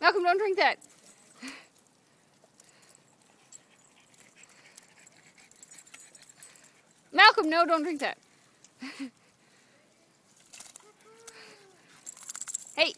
Malcolm, don't drink that. Malcolm, no, don't drink that. hey.